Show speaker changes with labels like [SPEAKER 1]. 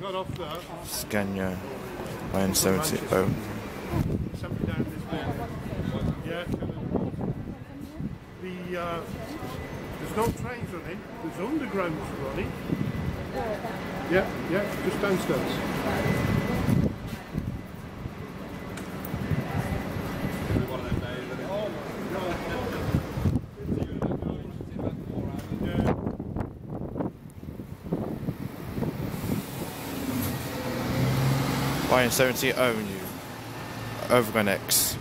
[SPEAKER 1] got off there.
[SPEAKER 2] Scania YN70 own.
[SPEAKER 1] Something down this way. Yeah. The uh, there's no trains running. There's undergrounds running. Yeah, yeah, just downstairs.
[SPEAKER 2] YN17 OMU. Overground X.